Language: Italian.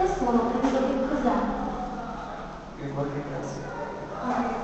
Questo non capisco che cos'è. Il qualche cazzo.